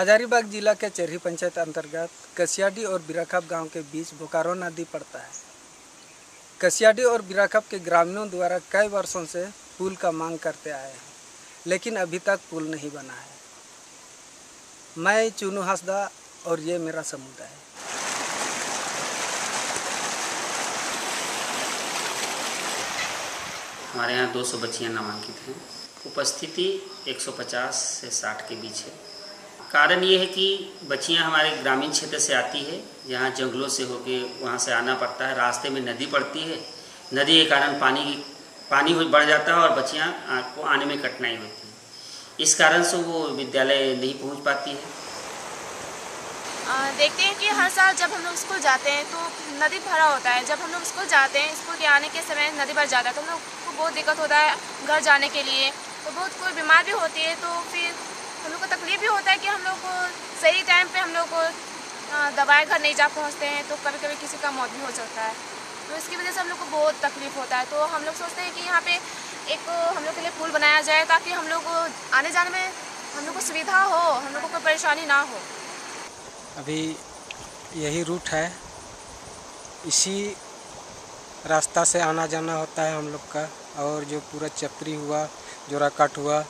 हजारीबाग जिला के चेरही पंचायत अंतर्गत कसियाडी और बिराखप गाँव के बीच बोकारो नदी पड़ता है। कसियाडी और बिराखप के ग्रामीणों द्वारा कई वर्षों से पुल का मांग करते आए हैं, लेकिन अभी तक पुल नहीं बना है। मैं चुनू हंसदा और ये मेरा समुदाय। है हमारे यहाँ 200 बच्चियाँ नामांकित हैं। उपस्थिति 150 से 60 के बीच है। कारण ये है कि बच्चियाँ हमारे ग्रामीण क्षेत्र से आती है, जहाँ जंगलों से होके वहाँ से आना पड़ता है, रास्ते में नदी पड़ती है, नदी के कारण पानी की, पानी बढ़ जाता है और बच्चियाँ को आने में कठिनाई होती है। इस कारण से वो विद्यालय नहीं पहुँच पाती है। देखते हैं कि हर साल जब हम लोग स्कूल जाते हैं तो नदी भरा होता है। जब हम लोग स्कूल जाते हैं, स्कूल के आने के समय नदी भर जाता है तो हम लोग को बहुत दिक्कत होता है घर जाने के लिए। तो बहुत कोई बीमार भी होती है तो फिर हम लोग को तकलीफ़ भी होता है कि हम लोग को सही टाइम पे हम लोग को दवाई घर नहीं जा पहुँचते हैं तो कभी कभी किसी का मौत भी हो सकता है। तो इसकी वजह से हम लोग को बहुत तकलीफ़ होता है। तो हम लोग सोचते हैं कि यहाँ पे एक हम लोग के लिए पुल बनाया जाए ताकि हम लोग आने जाने में हम लोग को सुविधा हो, हम लोग को कोई परेशानी ना हो। अभी यही रूट है। इसी रास्ता से आना जाना होता है हम लोग का। और जो पूरा चपरी हुआ, जोराकाट हुआ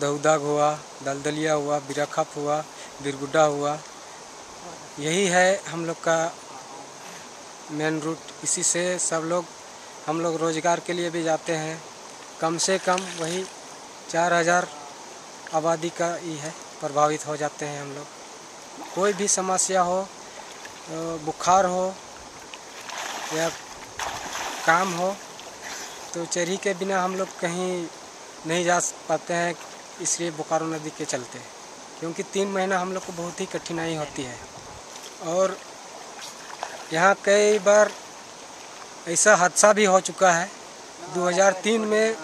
दहुदाग हुआ, दलदलिया हुआ, बिराखप हुआ बिरगुड्डा हुआ। यही है हम लोग का मेन रूट इसी से सब लोग, हम लोग रोज़गार के लिए भी जाते हैं। कम से कम वही चार हज़ार आबादी का ही है, प्रभावित हो जाते हैं हम लोग। कोई भी समस्या हो बुखार हो या काम हो तो चरही के बिना हम लोग कहीं नहीं जा पाते हैं। इसलिए बोकारो नदी के चलते, क्योंकि तीन महीना हम लोग को बहुत ही कठिनाई होती है। और यहाँ कई बार ऐसा हादसा भी हो चुका है। 2003 में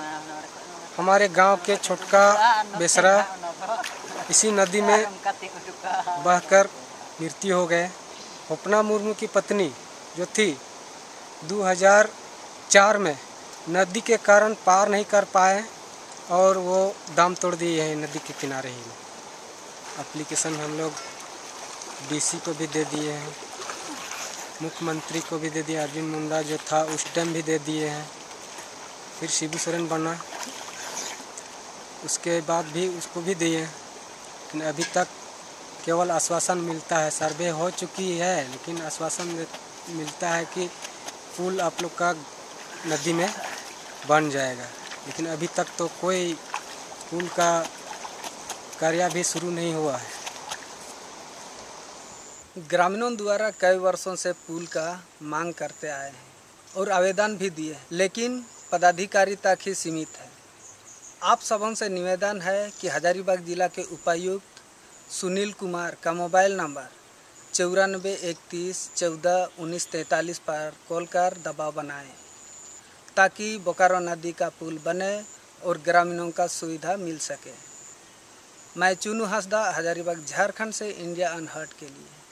हमारे गाँव के छोटका बेसरा इसी नदी में बहकर मृत्यु हो गए। होपना मुर्मू की पत्नी जो थी 2004 में नदी के कारण पार नहीं कर पाए। और वो दाम तोड़ दिए हैं नदी के किनारे ही। में एप्लीकेशन हम लोग डीसी को भी दे दिए हैं। मुख्यमंत्री को भी दे दिए अर्जुन मुंडा जो था, उस टाइम भी दे दिए हैं। फिर शिबू सोरेन बना। उसके बाद भी उसको भी दिए लेकिन अभी तक केवल आश्वासन मिलता है। सर्वे हो चुकी है, लेकिन आश्वासन मिलता है कि पुल आप लोग का नदी में बन जाएगा। लेकिन अभी तक तो कोई पुल का कार्य भी शुरू नहीं हुआ है। ग्रामीणों द्वारा कई वर्षों से पुल का मांग करते आए हैं और आवेदन भी दिए लेकिन पदाधिकारी तक ही सीमित है। आप सबों से निवेदन है कि हजारीबाग जिला के उपायुक्त सुनील कुमार का मोबाइल नंबर चौरानबे इकतीस चौदह उन्नीस तैंतालीस पर कॉल कर दबाव बनाएँ। ताकि बोकारो नदी का पुल बने और ग्रामीणों का सुविधा मिल सके। मैं चुनू हंसदा, हजारीबाग, झारखंड से इंडिया अनहर्ट के लिए।